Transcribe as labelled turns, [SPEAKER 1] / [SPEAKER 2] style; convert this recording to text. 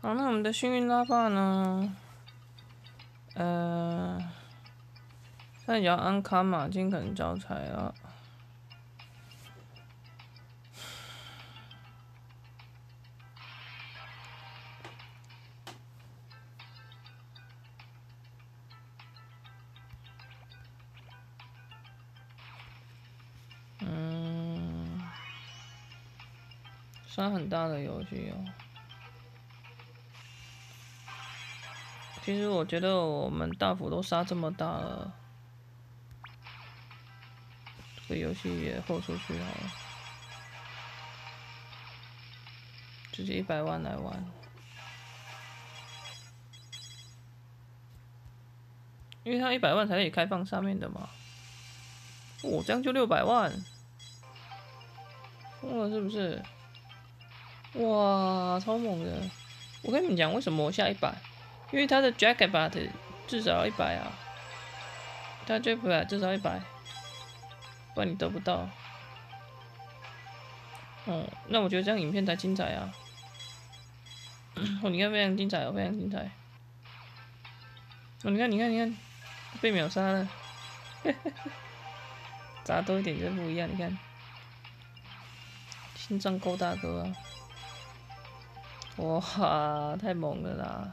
[SPEAKER 1] 好，那我们的幸运拉霸呢？呃，现在也要安卡马金可能招财了。嗯，算很大的游戏哦。其实我觉得我们大斧都杀这么大了，这个游戏也豁出去了，直接一百万来玩，因为他一百万才可以开放上面的嘛。哦，这样就六百万，疯了是不是？哇，超猛的！我跟你们讲，为什么我下一百？因为他的 Jackpot 至少要一百啊，他 Jackpot 至少一百，不然你得不到。哦，那我觉得这样影片才精彩啊！哦，你看非常精彩哦，非常精彩。哦，你看，你看，你看，被秒杀了，砸多一点就不一样。你看，心脏够大哥啊！哇，太猛了啦！